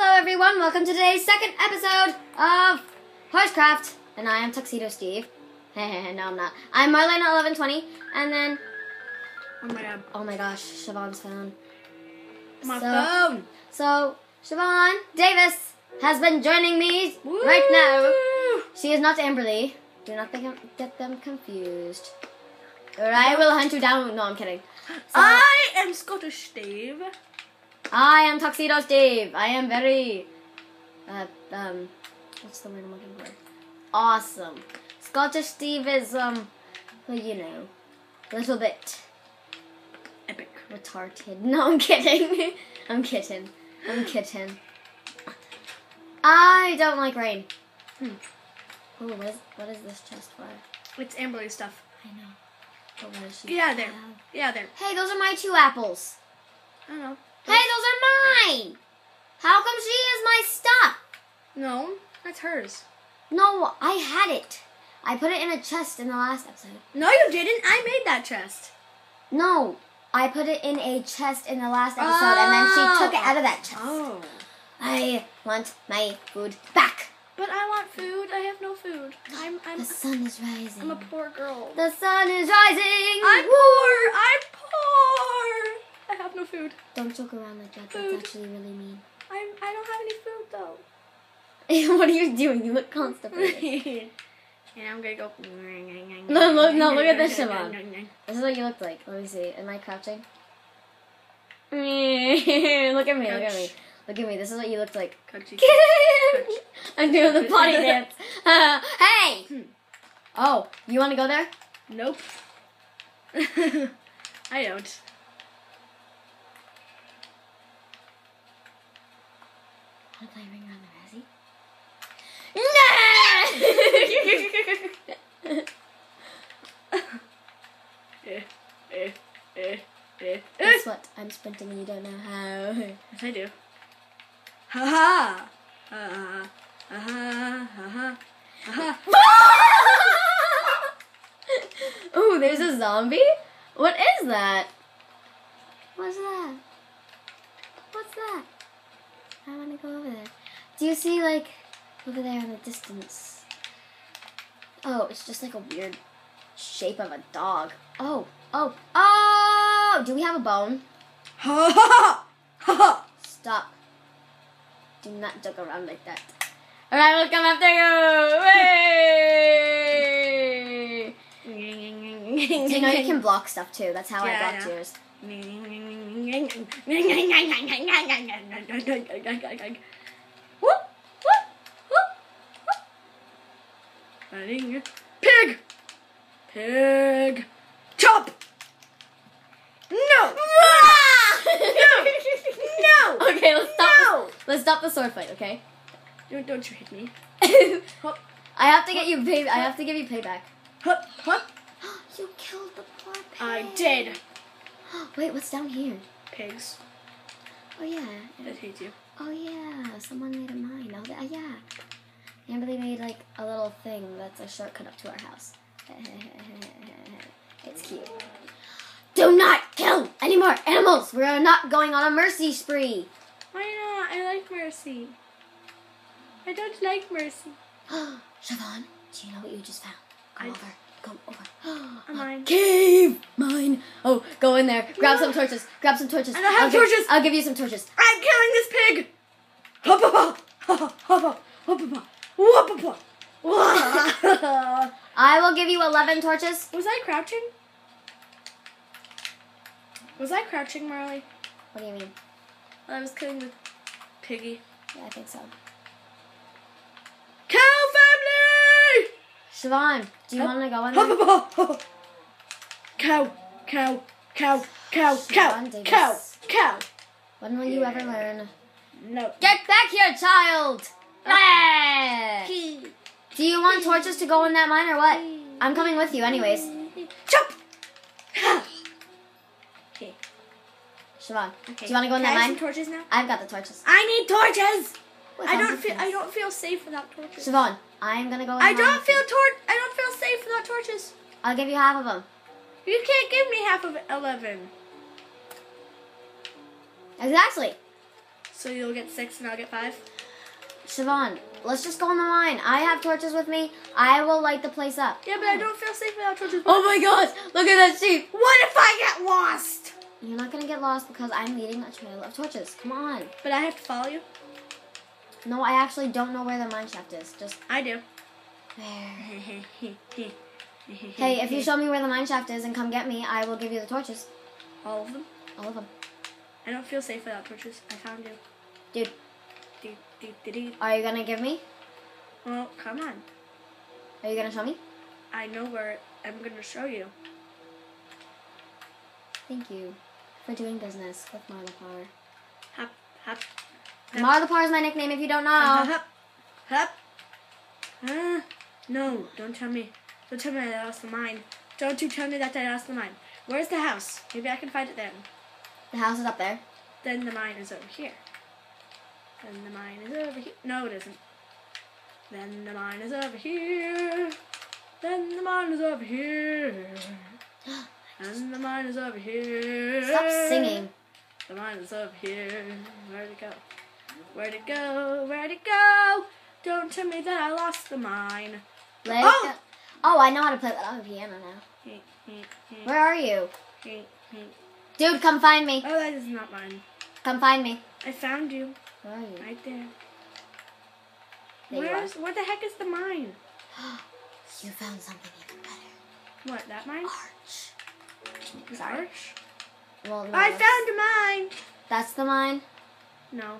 Hello, everyone. Welcome to today's second episode of Horsecraft, and I am Tuxedo Steve. no, I'm not. I'm Marlene at 1120, and then Oh my god. oh my gosh, Siobhan's phone. My So- phone. So Siobhan Davis has been joining me right now. She is not Amberly. Do not think, get them confused. Or I will hunt you down. No, I'm kidding. So, I am Scottish Steve. I am Tuxedo Steve. I am very, uh, um, what's the word I'm looking for? Awesome. Scottish Steve is, um, well, you know, a little bit Epic. retarded. No, I'm kidding. I'm kidding. I'm kidding. I don't like rain. Hmm. Oh, what is, what is this chest for? It's Amberly stuff. I know. But what is she? Yeah, there. have? Yeah, there. Hey, those are my two apples. I don't know. Hey, those are mine. How come she is my stuff? No, that's hers. No, I had it. I put it in a chest in the last episode. No, you didn't. I made that chest. No, I put it in a chest in the last episode, and then she took it oh. out of that chest. Oh. I want my food back. But I want food. I have no food. I'm I'm The sun is rising. I'm a poor girl. the sun is rising. I'm poor. I'm poor. I have no food. Don't joke around like that. Food. That's actually really mean. I'm I don't have any food though. what are you doing? You look constipated. and I'm gonna go. No, look- no, look at this, Siobhan. This is what you look like. Let me see. Am I crouching? look at me. Look at me. Look at me. This is what you looked like. I'm doing the potty dance. Uh, hey! Hmm. Oh, you want to go there? Nope. I don't. Want to play Ring Around the Rosie? No! Eh, eh, eh. Guess what? I'm sprinting and you don't know how. Yes, I do. Ha ha! Ha ha! Ha ha! Ha ha! Ha Ooh, there's a zombie? What is that? What's that? What's that? I want to go over there. Do you see, like, over there in the distance? Oh, it's just like a weird shape of a dog. Oh, oh, oh! Do we have a bone? Stop. Do not joke around like that. Alright, we'll come after you! You know you can block stuff too? That's how Yeah, I blocked yours. Pig! Pig! Chop! No! No! No! Okay, let's stop. No! The, let's stop the sword fight. Okay. Don't, don't you hit me. I have to get you pay. I have to give you payback. hop, hop. you killed the poor pig. I did. Wait, what's down here? Pigs Oh yeah. that hate you. Oh yeah. Someone made a mine. Oh th- yeah. Amberly made like a little thing that's a shortcut up to our house. it's cute. Do not kill any more animals. We're not going on a mercy spree. Why not? I like Mercy. I don't like Mercy. Siobhan, do you know what you just found? Come I- over. Come over. A mine. Cave mine. Oh, go in there. Grab some torches. Grab some torches. And I have I'll give- torches. I'll give you some torches. I'm killing this pig! Hop, hop, hop. I will give you 11 torches. Was I crouching? Was I crouching, Marley? What do you mean? I was killing the piggy. Yeah, I think so. Cow family! Siobhan, do you want to go in there? Cow, cow, cow, cow, cow, Siobhan Davis. cow, cow. When will you ever learn? No. Get back here, child! Ah! Do you want torches to go in that mine or what? I'm coming with you anyways. Chop! okay. Siobhan, Okay. do you want to go in Can that I mine? torches now? I've got the torches. I need torches. What I don't feel. I don't feel safe without torches. Siobhan, I'm gonna go I don't feel tor- I don't feel safe without torches. I'll give you half of them. You can't give me half of eleven. Exactly. So you'll get six and I'll get five. Siobhan, let's just go on the line. I have torches with me. I will light the place up. Yeah, but I don't feel safe without torches. Oh my gosh, look at that sheep. What if I get lost? You're not gonna get lost because I'm leading a trail of torches. Come on. But I have to follow you. No, I actually don't know where the mine shaft is. Just I do. Hey, if you show me where the mine shaft is and come get me, I will give you the torches. all of them, All of them. I don't feel safe without torches. I found you. Dude, Do, do, do, do. are you gonna give me? Well, come on. Are you gonna show me? I know where I'm gonna show you. Thank you for doing business with Marla Power. Hop, hop, Marla Power is my nickname if you don't know. hop, hop. Ah, no, don't tell me. Don't tell me that I lost the mine. Don't you tell me that I lost the mine. Where's the house? Maybe I can find it then. The house is up there. Then the mine is over here. Then the mine is over here. No, it isn't. Then the mine is over here. Then the mine is over here. And the mine is over here. Stop singing. The mine is over here. Where'd it go? Where'd it go? Where'd it go? Don't tell me that I lost the mine. Let Oh! Oh, I know how to play that on the piano now. Where are you? Dude, come find me. Oh, that is not mine. Come find me. I found you Where are you? right there. There. Where's where the heck is the mine? You found something even better. What that mine? Arch. Sorry. arch? Well, no, I found a mine. That's the mine. No,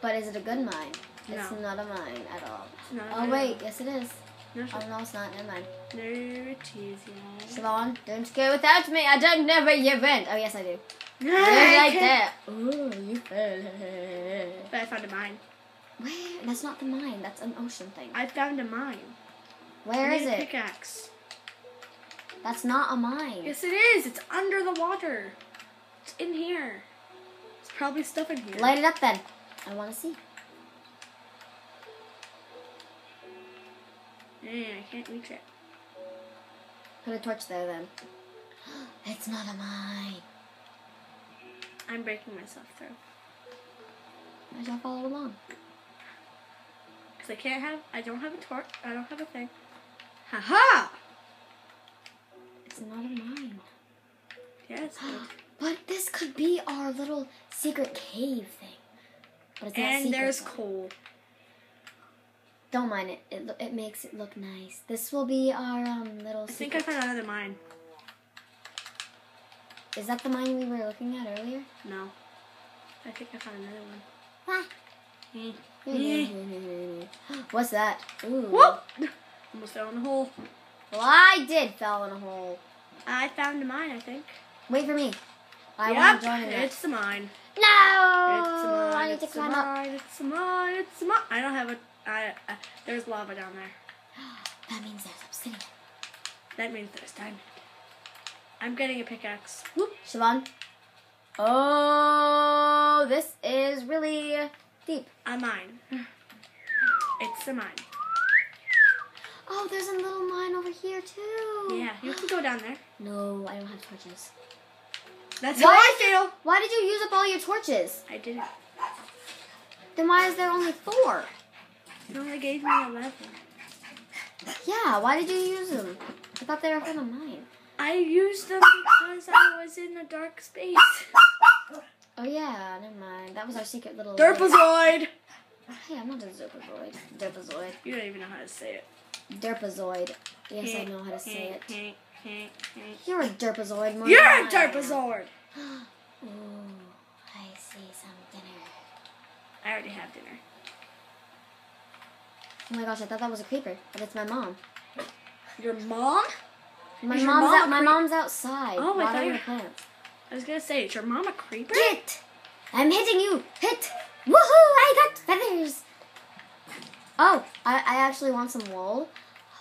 But is it a good mine? It's not a mine at all. no. Oh no, wait, yes it is. No, Oh no, it's not. Never mind. there it is. Yeah. Siobhan, don't go without me. I don't know where you went. Oh yes, I do. You're I right can't- there. Oh, you fell. But I found a mine. Where? That's not the mine. That's an ocean thing. I found a mine. Where I is a it? Pickaxe. That's not a mine. Yes, it is. It's under the water. It's in here. It's probably stuff in here. Light it up then. I want to see. Yeah, I can't reach it. Put a torch there then. It's not a mine. I'm breaking myself through. I shall follow along. Cause I can't have. I don't have a torch. I don't have a thing. Ha ha! It's not a mine. Yeah. But this could be our little secret cave thing. But it's And there's coal. Don't mind it. It, lo- it makes it look nice. This will be our um little I think I found another mine. Is that the mine we were looking at earlier? No. I think I found another one. Ah. Eh. What's that? Ooh. Whoop! Almost fell in a hole. Well, I did fell in a hole. I found a mine, I think. Wait for me. I yep, want to join in that. it's the mine. No! It's mine. I need it's to climb a up. mine. It's a mine. It's a mine. I don't have a. I, there's lava down there. That means there's obsidian. That means there's diamond. I'm getting a pickaxe. Whoop, Siobhan. Oh, this is really deep. A mine. It's a mine. Oh, there's a little mine over here too. Yeah, you can go down there. No, I don't have torches. That's Why how I did feel. Why did you use up all your torches? I didn't. Then why is there only four? You only gave me 11. Yeah, why did you use them? I thought they were for the mine. I used them because I was in a dark space. Oh yeah, never mind. That was our secret little. Derpazoid! Hey, I'm not a derpazoid. Derpazoid. You don't even know how to say it. Derpazoid. Yes, I know how to say it. It. You're a derpazoid. More You're a a I derpazoid! Ooh, I see some dinner. I already have dinner. Oh my gosh, I thought that was a creeper, but it's my mom. Your mom? My Is mom's mom out. My mom's outside Oh, I thought you- the plants. I was gonna say, is your mom a creeper? Hit! I'm hitting you. Hit! Woohoo! I got feathers. Oh, I, I actually want some wool.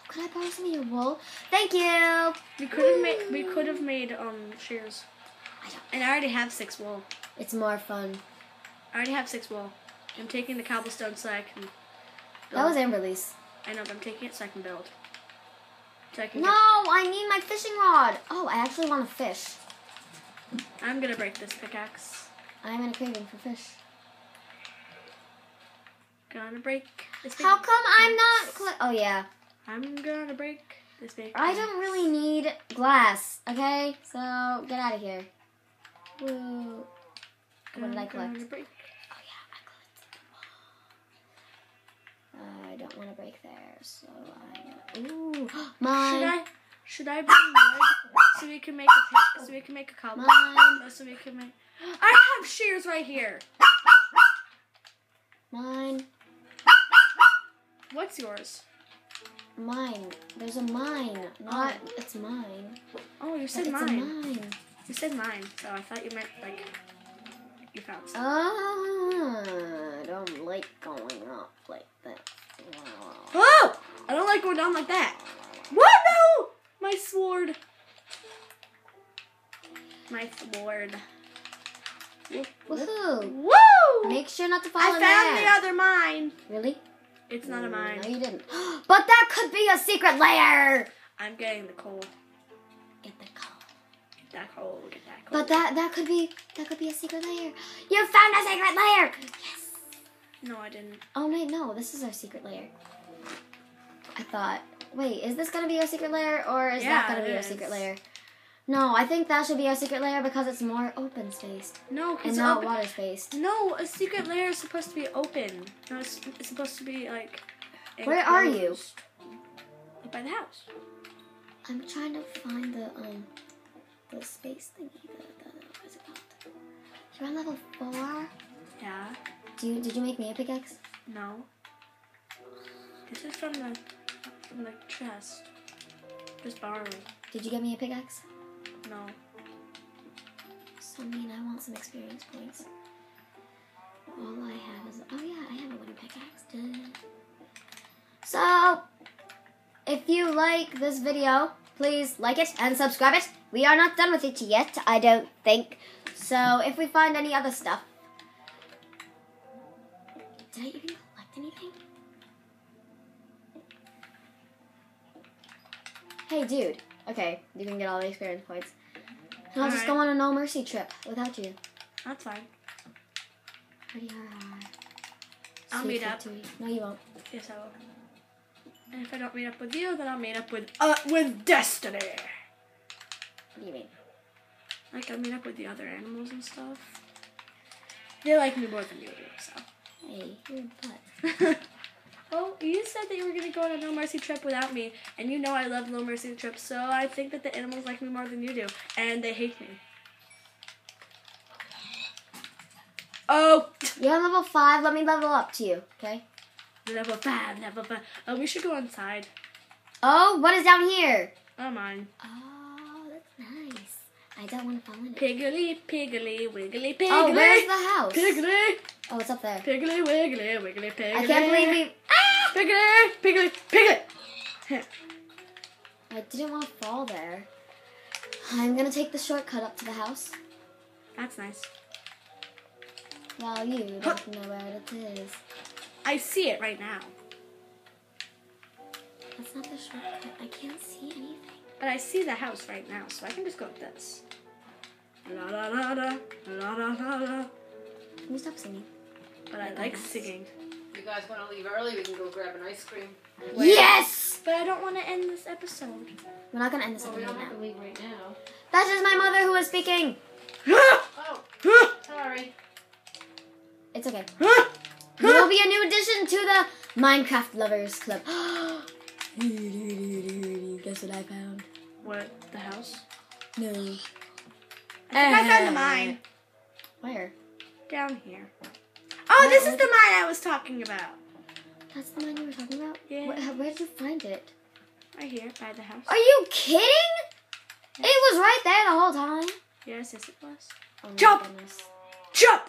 Could I borrow some of your wool? Thank you. We could have made we could have made um shears. I don't. And I already have six wool. It's more fun. I already have six wool. I'm taking the cobblestone so I can. That was Amberly's. I know, but I'm taking it so I can build. So I can. No, I need my fishing rod. Oh, I actually want to fish. I'm gonna break this pickaxe. I'm in a craving for fish. Gonna break How come I'm not? Oh yeah. I'm gonna break this big I don't really need glass. Okay, so get out of here. Woo. What did I collect? Gonna break. Oh yeah, I collected them all. Uh, I don't want to break there, so I. Uh, ooh, mine. Should I should I bring wood so we can make a pick, so we can make a cobble? Mine. So we can make I have shears right here. Mine. What's yours? Mine. There's a mine. Not. It's mine. Oh, you But said it's a mine. mine. You said mine, so I thought you meant like you found some. Ah, I don't like going up like that. Oh! I don't like going down like that. What? No! My sword. My sword. Woohoo! Woo! Make sure not to fall I in found there. the other mine. Really? It's not a mine. No, you didn't. But that could be a secret layer. I'm getting the coal. Get the coal. Get that coal. Get that coal. But that that could be that could be a secret layer. You found a secret layer. Yes. no, I didn't. Oh wait, no, this is our secret layer. I thought. Wait, is this gonna be our secret layer or is Yeah, that gonna be our is. secret layer? No, I think that should be our secret layer because it's more open spaced No, and not open. water spaced. No, a secret layer is supposed to be open. No, it's, it's supposed to be like. Where are you? enclosed. By the house. I'm trying to find the um the space thingy. The, the, the what's it called? You're on level four. Yeah. Do you did you make me a pickaxe? No. This is from the from the chest. Just borrowing. Did you get me a pickaxe? No. So mean. I want some experience points. All I have is oh yeah, I have a wooden pickaxe. So, if you like this video, please like it and subscribe it. We are not done with it yet, I don't think. So, if we find any other stuff, did I even collect anything? Hey, dude. Okay, you can get all the experience points. And I'll just go on a no mercy trip without you. That's fine. Pretty hard. I'll meet up. No, you won't. Yes, I will. And if I don't meet up with you, then I'll meet up with uh with Destiny. What do you mean? Like I'll meet up with the other animals and stuff. They like me more than you do, so. Hey, your butt. well, you said that you were gonna go on a no mercy trip without me, and you know I love no mercy trips, so I think that the animals like me more than you do, and they hate me. Oh, You're on level five. Let me level up to you, okay? level five, level five. Oh, we should go inside. Oh, what is down here? Oh, mine. Oh, that's nice. I don't want to fall in it. Piggly, piggly, wiggly, piggly. Oh, where's the house? Piggly, Oh, it's up there. piggly, wiggly, wiggly, piggly. I can't believe we. Piggly, piggly, piggly. I didn't want to fall there. I'm gonna take the shortcut up to the house. That's nice. Well, you don't know where it is. I see it right now. That's not the shortcut. I can't see anything. But I see the house right now, so I can just go like this. La la la la, la la la la. Can you stop singing? But I like singing. If you guys want to leave early, we can go grab an ice cream. Yes! But I don't want to end this episode. We're not gonna end this Well, we episode don't have now. to leave right now. That is my mother who is speaking. Oh, sorry. It's okay. There will be a new addition to the Minecraft Lovers Club. Guess what I found? What? The house? No. I think I found the mine. Where? Down here. Oh, this is the mine I was talking about. That's the mine you were talking about? Yeah. Where, uh, where did you find it? Right here, by the house. Are you kidding? It was right there the whole time. Yes, yes, it was. Oh my Jump! goodness. Jump!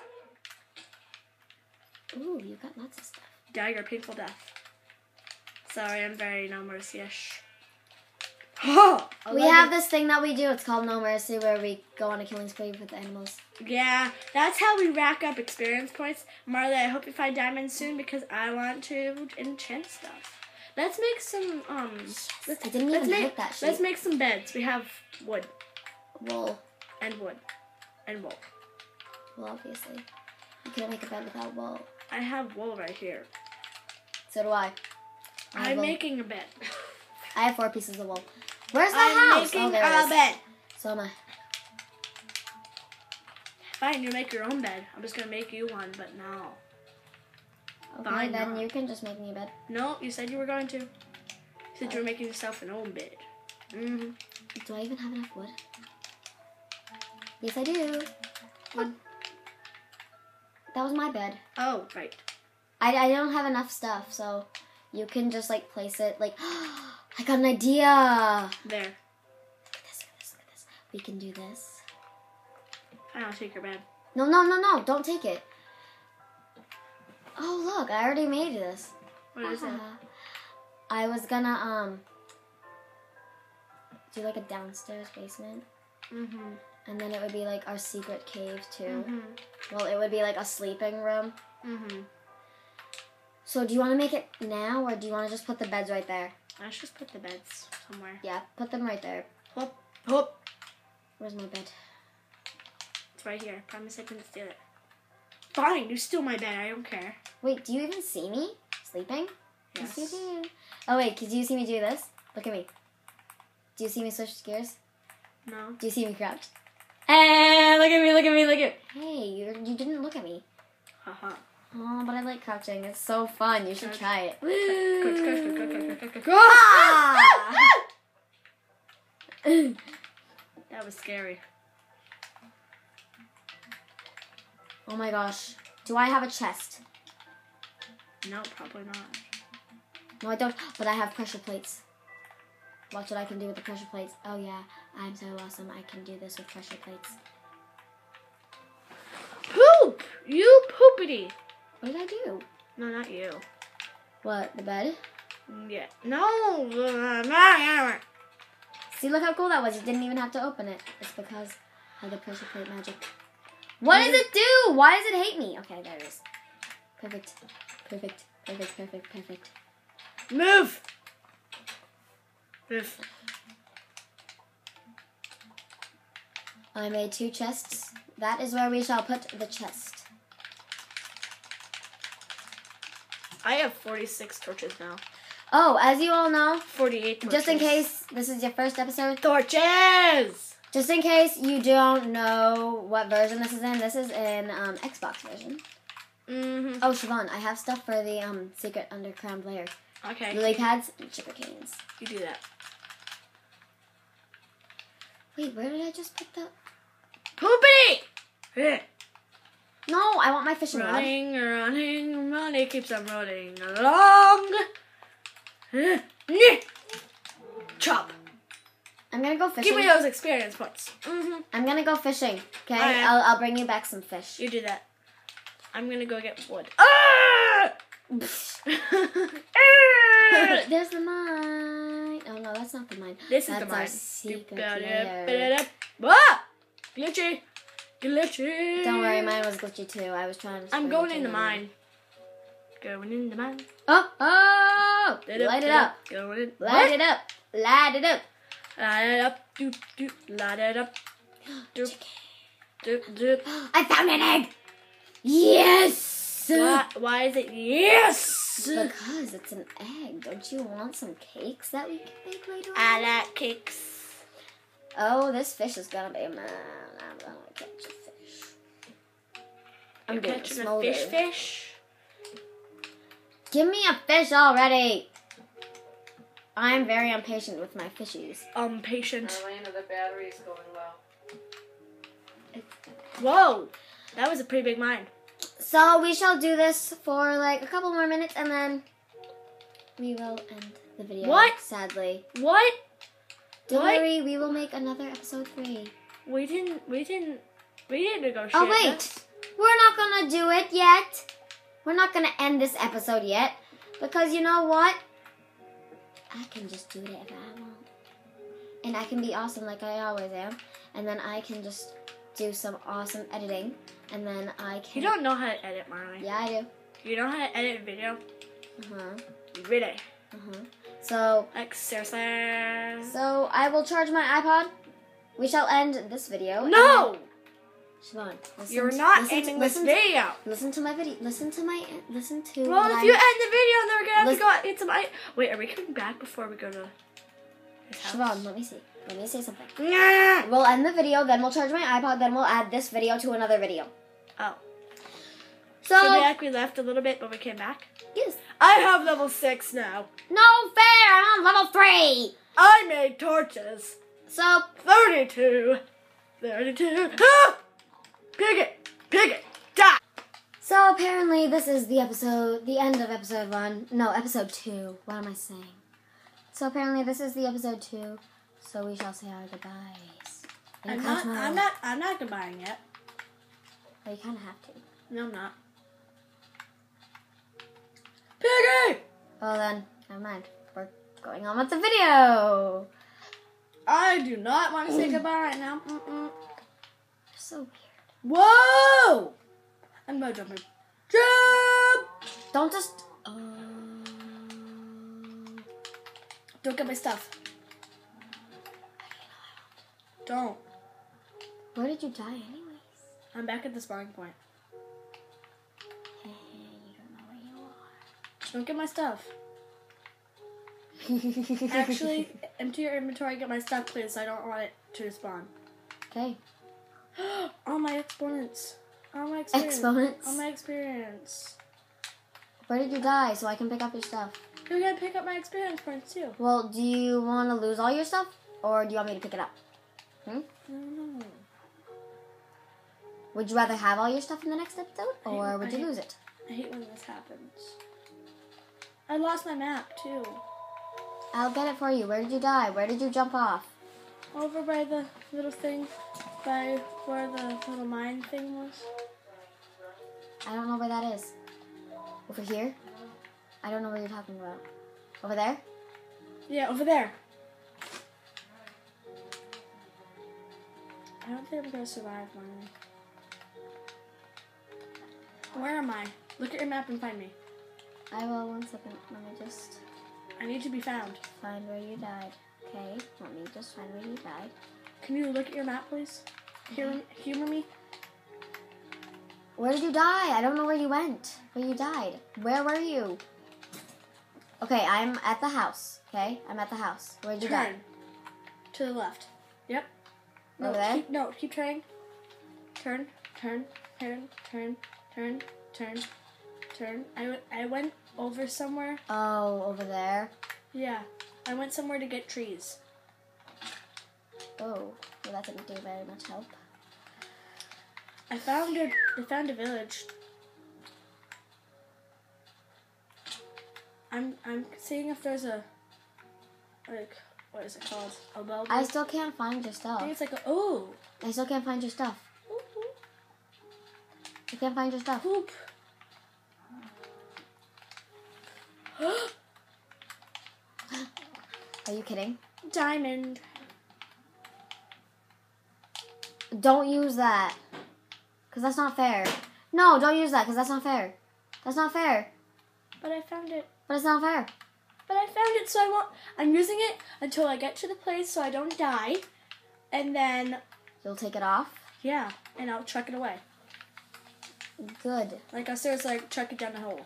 Ooh, you got lots of stuff. Dagger, painful death. Sorry, I'm very no mercy-ish. We have this thing that we do. It's called No Mercy, where we go on a killing spree with animals. Yeah, that's how we rack up experience points. Marley, I hope you find diamonds soon because I want to enchant stuff. Let's make some um. Let's, I didn't even make that let's make some beds. We have wood Wool. and wood and wool. Well, obviously. You can't make a bed without wool. I have wool right here. So do I. I I'm wool. making a bed. I have four pieces of wool. Where's the I'm house? making oh, there a bed. So am I. Fine, you make your own bed. I'm just gonna make you one, but no. Okay, Fine, then not. you can just make me a bed. No, you said you were going to. You said you were making yourself an own bed. Mm-hmm. Do I even have enough wood? Yes, I do. Wood. That was my bed. Oh, right. I, I don't have enough stuff, so you can just like place it like. I got an idea. There. Look at this, look at this, look at this. We can do this. Fine, I'll take your bed. No, no, no, no! Don't take it. Oh look, I already made this. What is it? Uh-huh. I was gonna um do like a downstairs basement, Mm-hmm. and then it would be like our secret cave too. Mm-hmm. Well, it would be like a sleeping room. Mm-hmm. So, do you want to make it now, or do you want to just put the beds right there? Let's just put the beds somewhere. Yeah, put them right there. Hop, hop. Where's my bed? Right here. Promise I couldn't steal it. Fine, you steal my bed. I don't care. Wait, do you even see me sleeping? Yes. you. Oh wait, do you see me do this? Look at me. Do you see me switch gears? No. Do you see me crouch? And look at me, look at me, look at Hey, you you didn't look at me. Haha. Oh, but I like crouching. It's so fun. You should try it. Crouch, crouch, crouch, crouch, crouch, crouch, crouch, crouch. That was scary. Oh my gosh. Do I have a chest? No, probably not. No, I don't. But I have pressure plates. Watch what I can do with the pressure plates. Oh yeah, I'm so awesome. I can do this with pressure plates. Poop! You poopity! What did I do? No, not you. What? The bed? Yeah. No! See, look how cool that was. You didn't even have to open it. It's because of the pressure plate magic. What does it do? Why does it hate me? Okay, there it is. Perfect. Perfect. Perfect. Perfect. Perfect. Move! Move. I made two chests. That is where we shall put the chest. I have 46 torches now. Oh, as you all know, 48 torches. just in case this is your first episode, Torches! Just in case you don't know what version this is in, this is in um, Xbox version. Mm-hmm. Oh, Siobhan, I have stuff for the um, secret underground layer. Okay. Lily pads and sugar canes. You do that. Wait, where did I just put the... Poopity! Eh. No, I want my fishing rod. Running, running, running, keeps on running along. Chop. I'm gonna go fishing. Give me those experience points. Mm-hmm. I'm gonna go fishing. Okay, Alright. I'll, I'll bring you back some fish. You do that. I'm gonna go get wood. Ah! There's the mine. Oh no, that's not the mine. this is the mine. secret You got layer. it. Ah! Glitchy. Glitchy. Don't worry, mine was glitchy too. I was trying to. I'm going in the mine. Going in the mine. Oh, oh! Light Light it up. Going in. Light it up. Light it up. Light it up. Doop, doop. Light it up. Doop, doop, doop. I found an egg. Yes. Why, why is it yes? Because it's an egg. Don't you want some cakes that we can make later I like cakes. Oh, this fish is gonna be mine. I'm gonna catch a fish. I'm You're catching a fish fish. Give me a fish already. I'm very impatient with my fishies. I'm patient. Marlena, the battery's going low. Whoa, that was a pretty big mine. So we shall do this for like a couple more minutes and then we will end the video. What? Sadly. What? Don't What? worry, we will make another episode three. We didn't. We didn't. We didn't negotiate. Oh wait, this. we're not gonna do it yet. We're not gonna end this episode yet because you know what? I can just do if I want, and I can be awesome like I always am, and then I can just do some awesome editing, and then I can. You don't know how to edit, Marley. Yeah, I do. You know how to edit a video. Uh huh. Really? Uh huh. So, seriously? so I will charge my iPod. We shall end this video. No. Siobhan, listen You're not listen ending to, this to- video. Listen to my video. Listen to my. Listen to. Well, if I'm- you end the video, then we're gonna have Listen- to go get some ice. Wait, are we coming back before we go to? Siobhan, let me see. Let me say something. Nah. We'll end the video, then we'll charge my iPod, then we'll add this video to another video. Oh, So, so we actually left a little bit, but we came back. yes. I have level six now. No fair! I'm on level three! I made torches. So, 32. 32. Ah! Pigget. Pigget. Die. so apparently this is the episode, the end of episode one. No, episode two. What am I saying? So apparently this is the episode two. So we shall say our goodbyes. And I'm not, I'm not, I'm not combining yet. Well, you kind of have to. No, I'm not. Piggy! Well then, never mind. We're going on with the video. I do not want to say goodbye right now. Mm-mm. So weird. Whoa! I'm not jumping. Jump! Don't just. Uh, Don't get my stuff. Don't. where did you die, anyways? I'm back at the spawning point. Hey, you don't know where you are. Don't get my stuff. Actually, empty your inventory, get my stuff, please. I don't want it to respawn. okay. All my exponents. All my experience. Exponents. All my experience. Where did you die so I can pick up your stuff? You're gonna pick up my experience points too. Well, do you want to lose all your stuff or do you want me to pick it up? Hmm? I don't know. Would you rather have all your stuff in the next episode or I- would you I- lose it? I hate when this happens. I lost my map too. I'll get it for you. Where did you die? Where did you jump off? Over by the little thing, by where the little mine thing was. I don't know where that is. Over here? I don't know where you're talking about. Over there? Yeah, over there. I don't think I'm gonna survive, Marley. Where am I? Look at your map and find me. I will. One second. Let me just I need to be found. find where you died. Okay. Let me just find where you died. Can you look at your map, please? Humor, humor me. Where did you die? I don't know where you went. Where you died. Where were you? Okay, I'm at the house. Okay, I'm at the house. Where did you die? Turn to the left. Yep. No, Over there? keep, no, keep turning. Turn, turn, turn, turn, turn, turn, turn. I, w- I went over somewhere. Oh, over there. Yeah, I went somewhere to get trees. Oh, well, that didn't do very much help. I found a I found a village. I'm I'm seeing if there's a like what is it called? A well. I still can't find your stuff. I think it's like a oh I still can't find your stuff. Ooh. I can't find your stuff. poop. Are you kidding? Diamond. Don't use that. Because that's not fair. No, don't use that because that's not fair. That's not fair. But I found it. But it's not fair. But I found it, so I want. I'm using it until I get to the place, so I don't die, and then You'll take it off. yeah, and I'll chuck it away. Good. Like I said, it's like chuck it down the hole.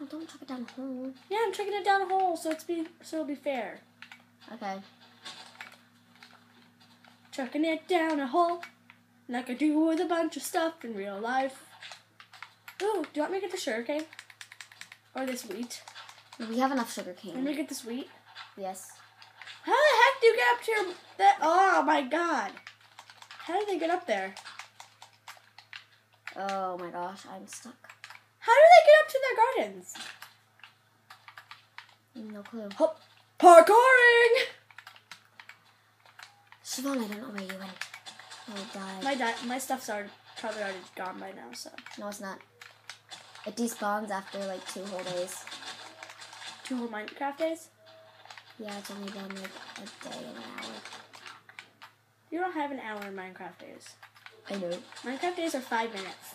Oh, don't chuck it down the hole. Yeah, I'm chucking it down the hole, so it's be so it'll be fair. Okay. Chucking it down a hole, like I do with a bunch of stuff in real life. Ooh, do you want me to get the sugarcane? Or this wheat? We have enough sugar Let cane. me get this wheat. Yes. How the heck do you get up to your that? Oh my god! How did they get up there? Oh my gosh, I'm stuck. How do they get up to their gardens? No clue. Hop, parkouring. Siobhan, I don't know where you went. Oh, died. My di- my stuff's already probably already gone by now. So No, it's not. It despawns after like two whole days. two whole Minecraft days. Yeah, it's only been like a day and an hour. You don't have an hour in Minecraft days. I know. Minecraft days are five minutes,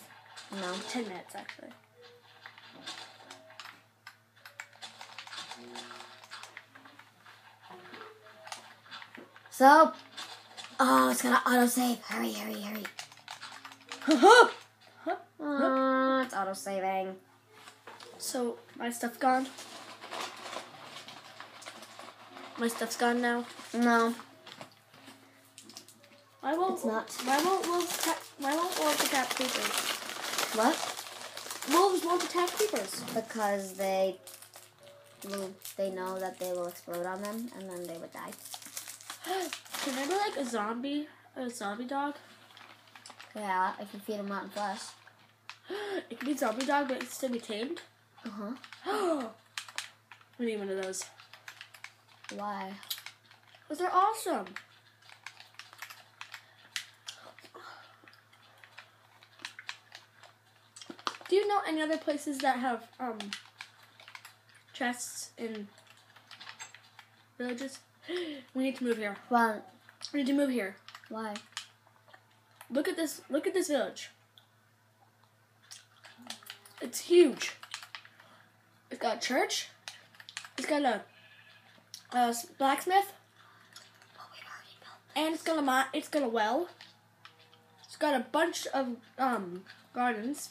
No. ten minutes actually. So, oh, it's gonna autosave. Hurry, hurry, hurry. Uh, it's auto saving. so my stuff's gone. My stuff's gone now. No, Why won't It's not. Why won't wolves attack? Why won't wolves attack creepers? what? Wolves won't attack creepers. Because they will. They know that they will explode on them, and then they would die. Can be like a zombie, a zombie dog? Yeah, I can feed them rotten flesh. It could be zombie dog, but it can still be tamed. Uh huh. we need one of those. Why? Because they're awesome. Do you know any other places that have um chests in villages? We need to move here. Well, We need to move here. why? Look at this. Look at this village. It's huge. It's got a church. It's got a blacksmith, and it's got a it's got a well. It's got a bunch of um gardens.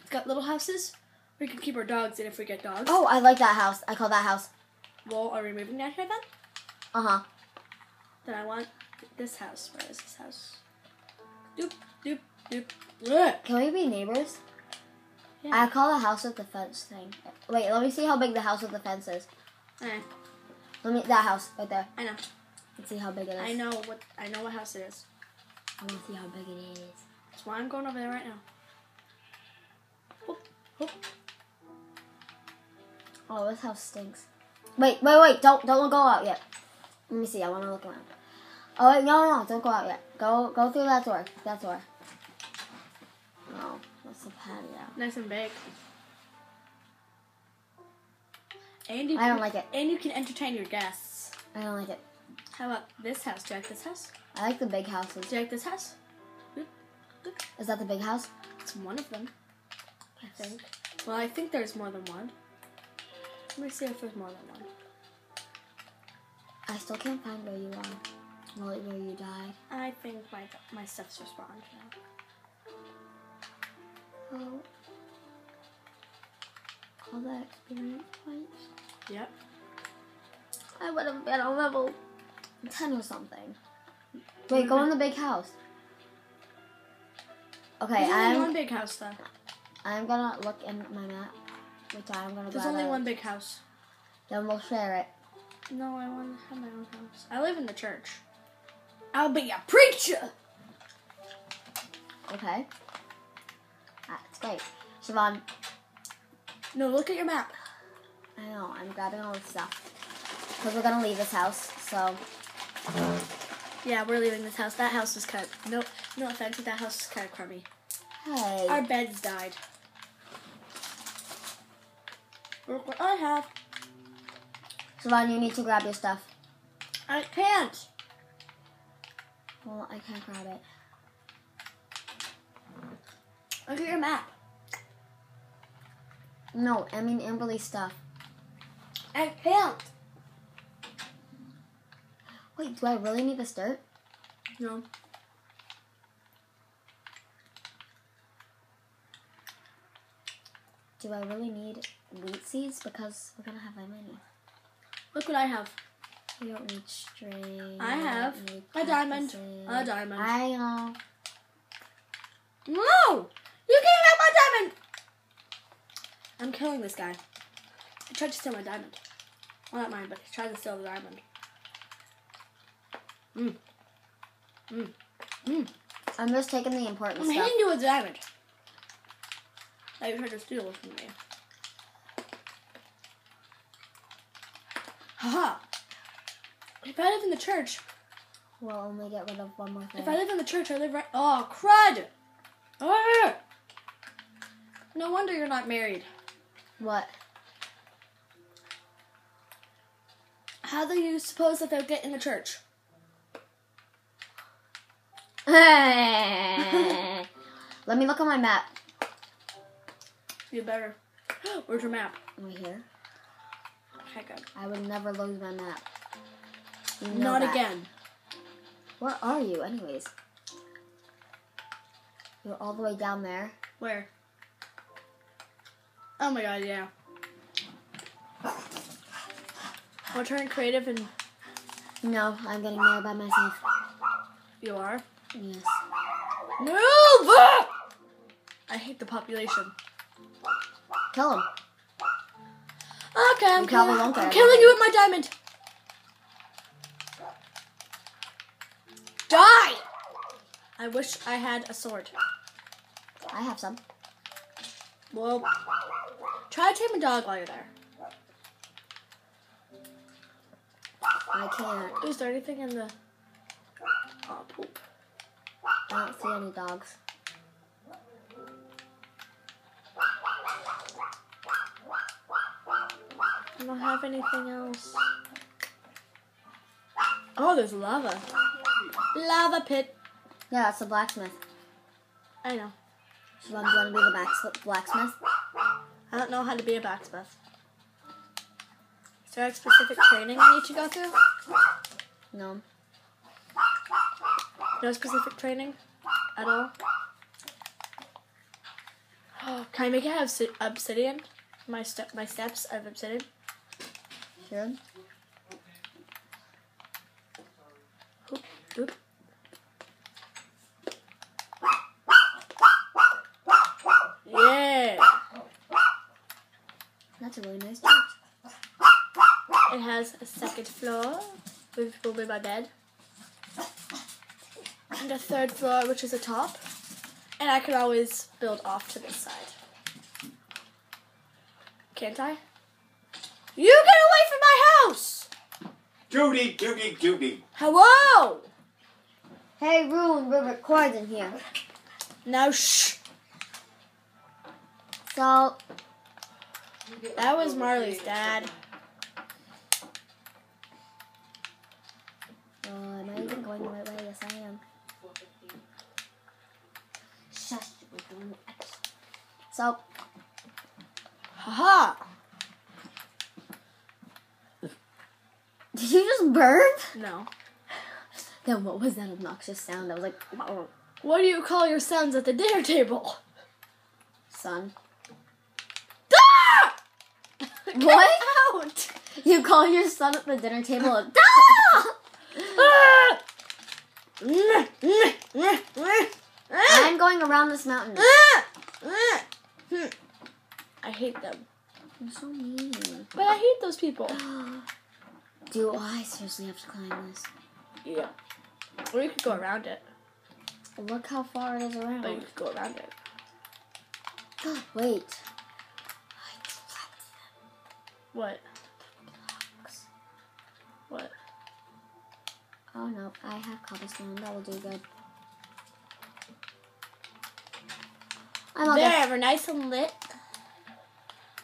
It's got little houses. We can keep our dogs in if we get dogs. Oh, I like that house. I call that house. Well, are we moving down here then? Uh huh. Then I want this house. Where is this house? Doop doop doop. Ugh. Can we be neighbors? Yeah. I call the house with the fence thing. Wait, let me see how big the house with the fence is. Let me that house right there. I know. Let's see how big it is. I know what I know what house it is. I want to see how big it is. That's why I'm going over there right now. Whoop, whoop. Oh, this house stinks. Wait, wait, wait! Don't don't go out yet. Let me see. I want to look around. Oh wait, no, no, no! Don't go out yet. Go go through that door. That door. No, that's the patio. Nice and big. And you I don't can, like it. And you can entertain your guests. I don't like it. How about this house? Do you like this house? I like the big houses. Do you like this house? Is that the big house? It's one of them, I think. Well, I think there's more than one. Let me see if there's more than one. I still can't find where you are. Well, where you died. I think my my stuff's respawned now. Oh. All the experience points. Yep. I would have been on level 10 or something. Wait, go in the big house. Okay, There's only I'm one big house though. I'm gonna look in my map, which I'm gonna There's only that. one big house. Then we'll share it. No, I want to have my own house. I live in the church. I'll be a preacher. Okay. Ah, That's great. Siobhan, No, look at your map. I know, I'm grabbing all this stuff. Because we're gonna leave this house, so. Yeah, we're leaving this house. That house was kind of no, no offense, but that house is kind of crummy. Hey. Our beds died. Look what I have. Siobhan, you need to grab your stuff. I can't. Well, I can't grab it. Look at your map. No, I mean Amberly's stuff. I can't. Wait, do I really need this dirt? No. Do I really need wheat seeds? Because we're gonna have that many. Look what I have. You don't need string. I have a diamond. A diamond. I know. No! You can't have my diamond! I'm killing this guy. He tried to steal my diamond. Well, not mine, but he tried to steal the diamond. Mm. Mm. Mm. I'm just taking the important I'm stuff. handing you a diamond. I you tried to steal it from me. Haha. If I live in the church, We'll only get rid of one more thing. if I live in the church, I live right. Oh, crud! Ah! No wonder you're not married. What? How do you suppose that they'll get in the church? Let me look on my map. You better. Where's your map? Right here. Okay, good. I would never lose my map. Know Not that. again. Where are you, anyways? You're all the way down there. Where? Oh my god, yeah. I'll turn creative and No, I'm getting there by myself. you are. Yes. Move! I hate the population. Kill him. Okay, I'm, You probably killing, won't I'm killing you with my diamond. Die! I wish I had a sword. I have some. Well, try to tame a dog while you're there. I can't. Is there anything in the... Oh, poop. I don't see any dogs. I don't have anything else. Oh, there's lava. Lava pit. Yeah, that's the blacksmith. I know. Do you want to be the blacksmith? I don't know how to be a blacksmith. Is there like specific training I need to go through? No. No specific training at all? Oh, Can I make it have obsi- obsidian? My step, my steps of obsidian. Sure. Oop. Yeah. That's a really nice church. It has a second floor, which will be my bed, and a third floor, which is a top. And I could always build off to this side. Can't I? You get away from my house! Judy, Judy, Judy. Hello! Hey, Ruin, we're recording here. Now shh. So, That was Marley's dad. uh, am I even going the right way? Yes, I am. Shush, we're doing X. So, Haha. did you just burp? No. Then what was that obnoxious sound? I was like, "Oh, What do you call your sons at the dinner table? son. Ah! What? Out! You call your son at the dinner table a Ah! I'm going around this mountain. I hate them. You're so mean. But I hate those people. Do I seriously have to climb this? Yeah. Or you could go around it. Look how far it is around. But you could go around it. Oh, Wait. What? What? Oh no, I have cobblestone. That will do good. I'm. There, we're nice and lit.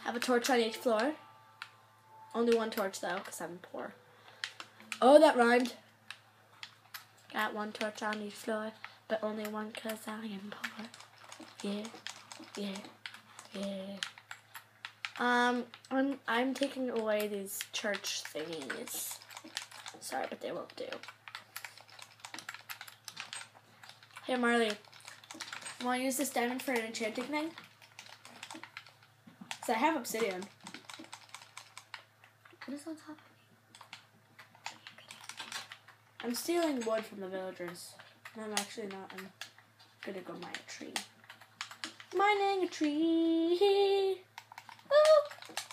Have a torch on each floor. Only one torch though, because I'm poor. Oh, that rhymed. Got one torch on each floor, but only one because I am poor. Yeah, yeah, yeah. Um, I'm I'm taking away these church thingies. Sorry, but they won't do. Hey Marley, want to use this diamond for an enchanting thing? Cause I have obsidian. What is on top? I'm stealing wood from the villagers. And I'm actually not. I'm gonna go mine a tree. Mining a tree. Ooh,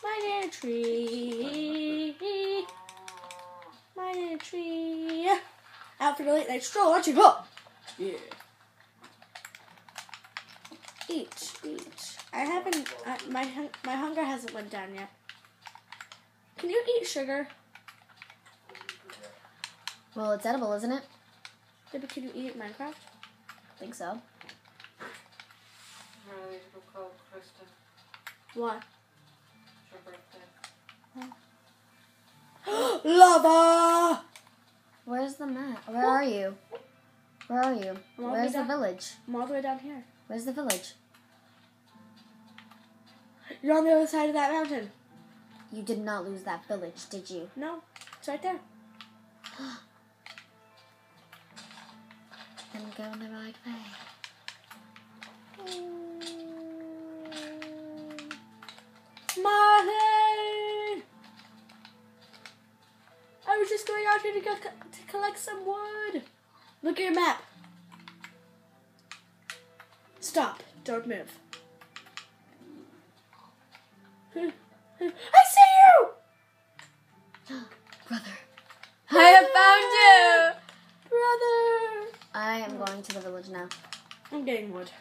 mining a tree. Mining a tree. Out for the late night stroll, aren't you? Go. Yeah. Eat, eat. I haven't. I, my my hunger hasn't went down yet. Can you eat sugar? Well, it's edible, isn't it? Maybe can you eat Minecraft? I think so. Really, we'll call Krista. Why? It's her birthday. Lava! Where's the map? Where are you? Where are you? Where's the the way down. village? I'm all the way down here. Where's the village? You're on the other side of that mountain. You did not lose that village, did you? No, it's right there. I'm going the right way. Martin! I was just going out here to, go, to collect some wood. Look at your map. Stop. Don't move. I see you! Brother. I have found you! Brother! I am going to the village now. I'm getting wood.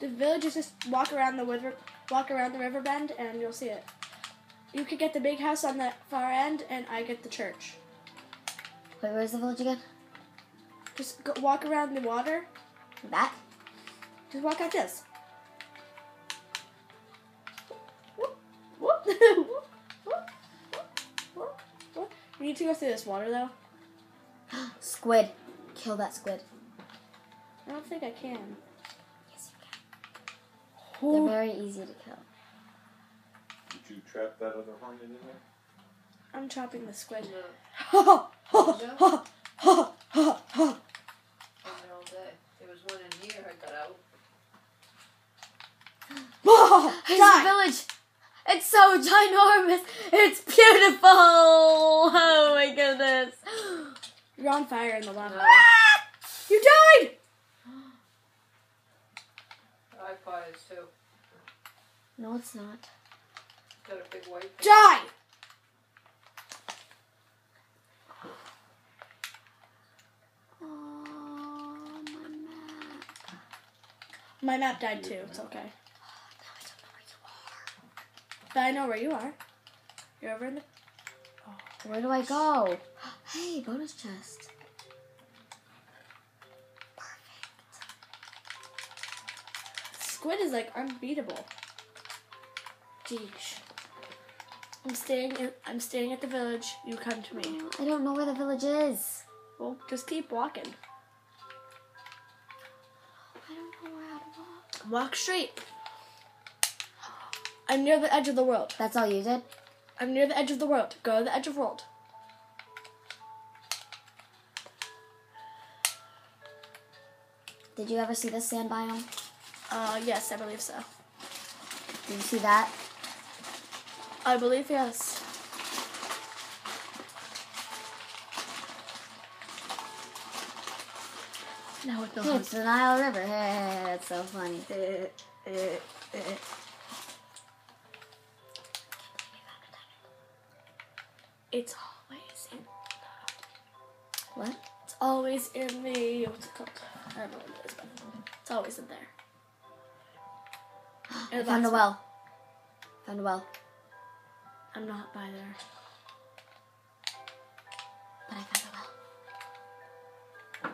The village is just walk around the river, walk around the river bend, and you'll see it. You could get the big house on the far end, and I get the church. Wait, where's the village again? Just go, walk around the water. That? Just walk like this. Whoop, whoop, whoop, whoop, whoop, whoop. We need to go through this water, though. Squid. Kill that squid. I don't think I can. Yes, you can. Ooh. They're very easy to kill. Did you trap that other hornet in there? I'm chopping the squid. No, Ha ha ha ha ha ha ha. on there all day. There was one in here I got out. ha. There's Die. a village! It's so ginormous! It's beautiful! Oh my goodness! You're on fire in the lava. No. You died! I fires too. No, it's not. Got a big white thing. Die! Oh, my map. My map died too. It's okay. Now I don't know where you are. But I know where you are. You're over in the. Oh, where do I go? Hey, bonus chest. Squid is like unbeatable. Jeez. I'm staying. In, I'm staying at the village. You come to me. I don't know where the village is. Well, just keep walking. I don't know where to walk. Walk straight. I'm near the edge of the world. That's all you did? I'm near the edge of the world. Go to the edge of the world. Did you ever see this sand biome? Uh, yes, I believe so. Did you see that? I believe yes. Now with no It's the Nile River. Hey, that's so funny. Eh, eh, eh, it's always in. What? It's always in the. What's it called? I don't know what it is, but it's always in there. Found a well. Found a well. I'm not by there. But I found a well.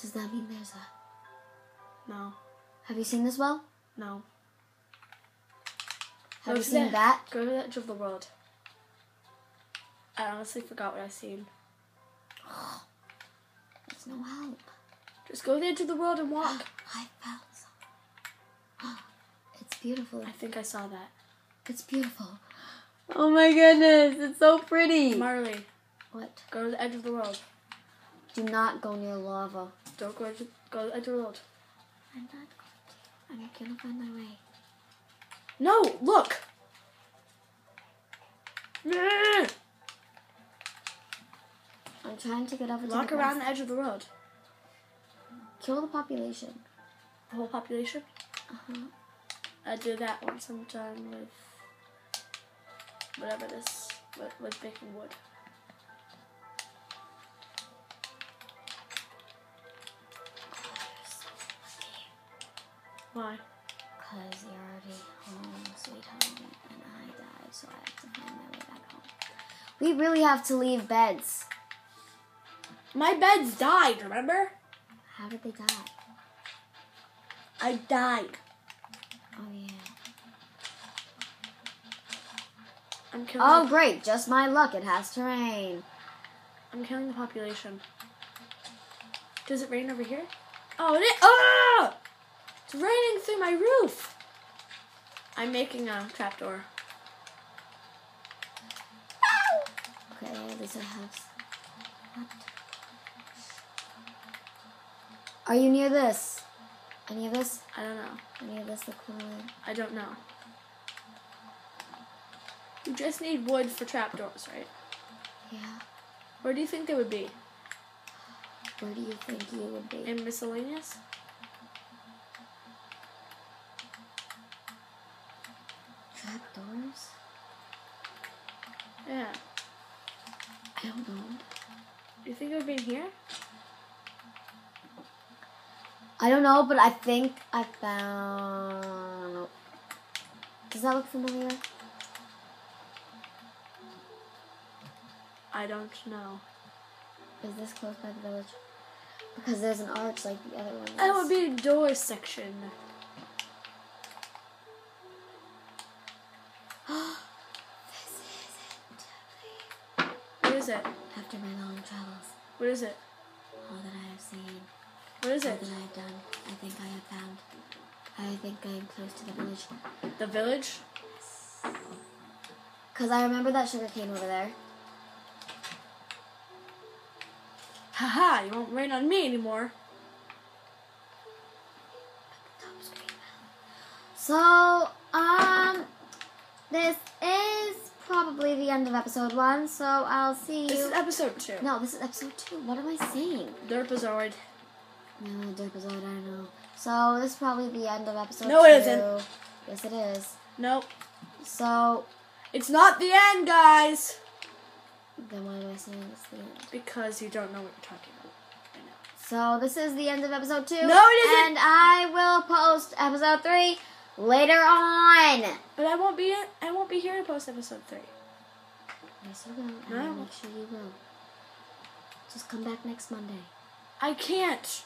Does that mean there's a. No, Have you seen this well? no. Have Go you seen the- that? Go to the edge of the world. I honestly forgot what I seen. There's no help. Just go to the edge of the world and walk. I. It's beautiful. I think I saw that. It's beautiful. Oh my goodness, it's so pretty. Marley, What? go to the edge of the world. Do not go near lava. Don't go to go to the edge of the world. I'm not going to. I'm gonna find my way. No, look. I'm trying to get over to Walk the around grass. the edge of the world. Kill the population. The whole population. Uh-huh. I did that once. I'm done with whatever this with, with baking wood. Why? Cause you're already home, sweet home, and I died, so I have to find my way back home. We really have to leave beds. My beds died. Remember? How did they die? I died. I'm killing. Oh great, just my luck. It has to rain. I'm killing the population. Does it rain over here? Oh, it is. Ah! It's raining through my roof. I'm making a trapdoor. Okay, there's a house. What? Are you near this? Any of this? I don't know. Any of this look familiar? I don't know. You just need wood for trapdoors, right? Yeah. Where do you think they would be? Where do you think you would be? In miscellaneous? Trapdoors? Yeah. I don't know. Do you think it would be in here? I don't know, but I think I found. Does that look familiar? I don't know. Is this close by the village? Because there's an arch like the other one. That would be a door section. This is it. What is it? After my long travels, What is it? all that I have seen, What is all it? that I have done, I think I have found. I think I am close to the village. The village? Cause I remember that sugar cane over there. Haha, you won't rain on me anymore. So, um, this is probably the end of episode one. So I'll see you. This is episode two. no, this is episode two. What am I saying? Derpazoid. No, Derpazoid, I don't know. So this is probably the end of episode No, two. it isn't. Yes, it is. Nope. So It's not the end, guys! Then why am I saying the end? Because you don't know what you're talking about. I know. So this is the end of episode two. No, it isn't. And I will post episode three later on. But I won't be I won't be here to post episode three. Yes, you will. No. I'll make sure you will. Just come back next Monday. I can't.